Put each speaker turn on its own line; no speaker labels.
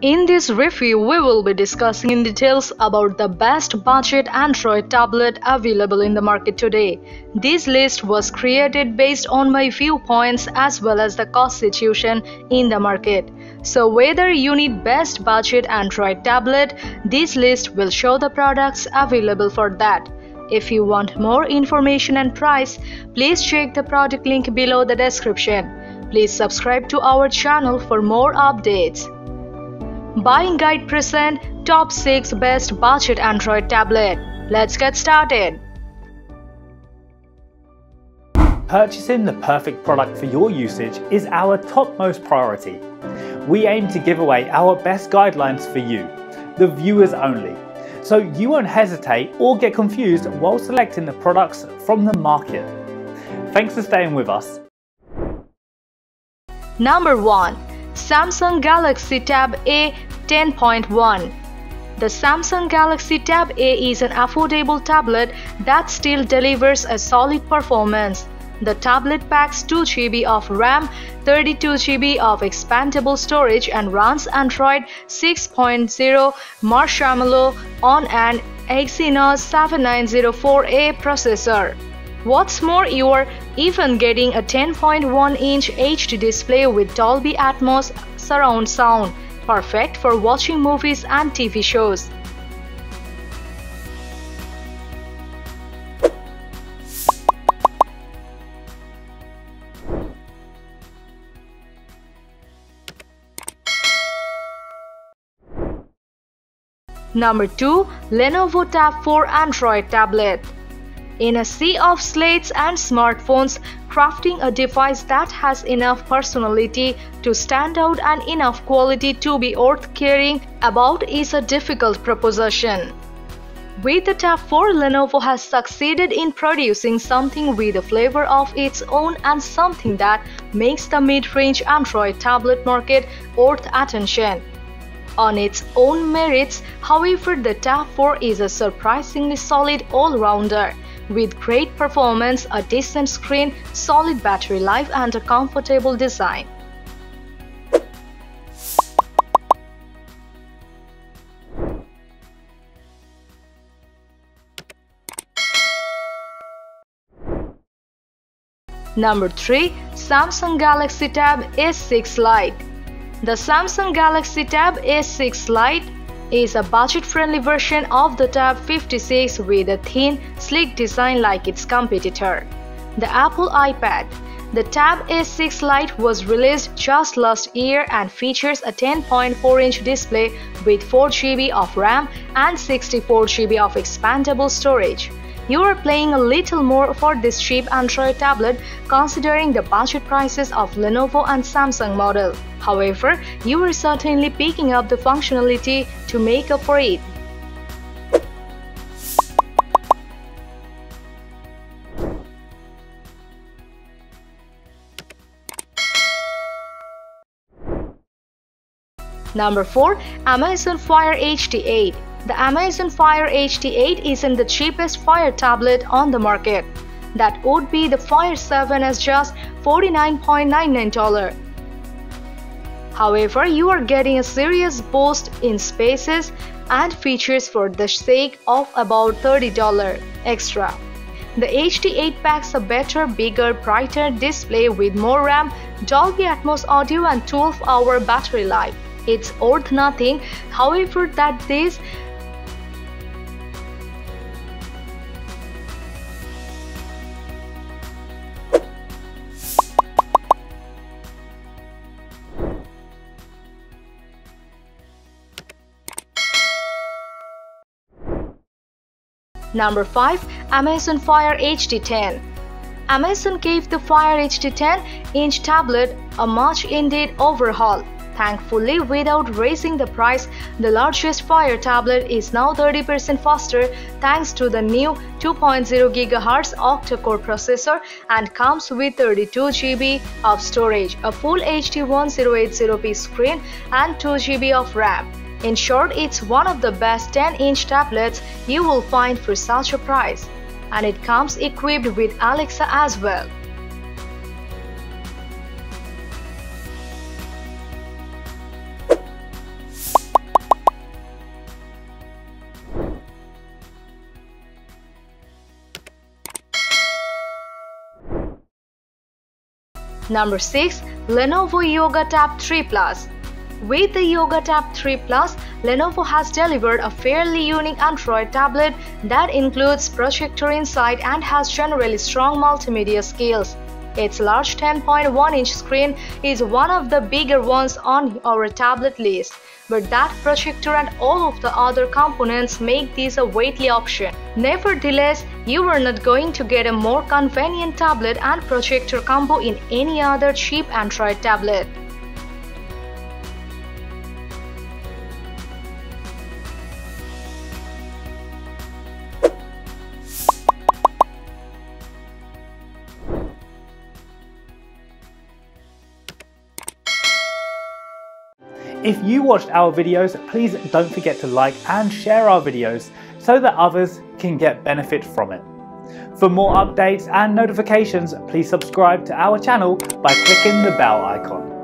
In this review, we will be discussing in details about the best budget Android tablet available in the market today. This list was created based on my viewpoints as well as the cost situation in the market. So whether you need best budget Android tablet, this list will show the products available for that. If you want more information and price, please check the product link below the description. Please subscribe to our channel for more updates. Buying Guide present Top 6 Best Budget Android Tablet. Let's get started.
Purchasing the perfect product for your usage is our topmost priority. We aim to give away our best guidelines for you, the viewers only, so you won't hesitate or get confused while selecting the products from the market. Thanks for staying with us.
Number 1 Samsung Galaxy Tab A 10.1 The Samsung Galaxy Tab A is an affordable tablet that still delivers a solid performance. The tablet packs 2GB of RAM, 32GB of expandable storage and runs Android 6.0 Marshmallow on an Exynos 7904A processor. What's more, you're even getting a 10.1-inch HD display with Dolby Atmos surround sound, perfect for watching movies and TV shows. Number 2. Lenovo Tab 4 Android Tablet in a sea of slates and smartphones, crafting a device that has enough personality to stand out and enough quality to be worth caring about is a difficult proposition. With the Tab 4, Lenovo has succeeded in producing something with a flavor of its own and something that makes the mid-range Android tablet market worth attention. On its own merits, however, the Tab 4 is a surprisingly solid all-rounder with great performance, a decent screen, solid battery life and a comfortable design. Number 3. Samsung Galaxy Tab S6 Lite The Samsung Galaxy Tab S6 Lite is a budget-friendly version of the Tab S6 with a thin, sleek design like its competitor. The Apple iPad The Tab S6 Lite was released just last year and features a 10.4-inch display with 4GB of RAM and 64GB of expandable storage. You are paying a little more for this cheap Android tablet considering the budget prices of Lenovo and Samsung model. However, you are certainly picking up the functionality to make up for it. Number 4. Amazon Fire HD8 The Amazon Fire HD8 isn't the cheapest Fire tablet on the market. That would be the Fire 7 as just $49.99. However, you are getting a serious boost in spaces and features for the sake of about $30 extra. The HD8 packs a better, bigger, brighter display with more RAM, Dolby Atmos audio and 12-hour battery life. It's worth nothing, however that this Number 5. Amazon Fire HD10 Amazon gave the Fire HD10 inch tablet a much needed overhaul. Thankfully, without raising the price, the largest Fire tablet is now 30% faster thanks to the new 2.0 GHz octa-core processor and comes with 32 GB of storage, a full HD 1080p screen and 2 GB of RAM. In short, it's one of the best 10-inch tablets you will find for such a price and it comes equipped with Alexa as well. Number 6. Lenovo Yoga Tab 3 Plus with the Yoga Tab 3 Plus, Lenovo has delivered a fairly unique Android tablet that includes projector inside and has generally strong multimedia skills. Its large 10.1-inch screen is one of the bigger ones on our tablet list, but that projector and all of the other components make this a weighty option. Nevertheless, you are not going to get a more convenient tablet and projector combo in any other cheap Android tablet.
If you watched our videos, please don't forget to like and share our videos so that others can get benefit from it. For more updates and notifications, please subscribe to our channel by clicking the bell icon.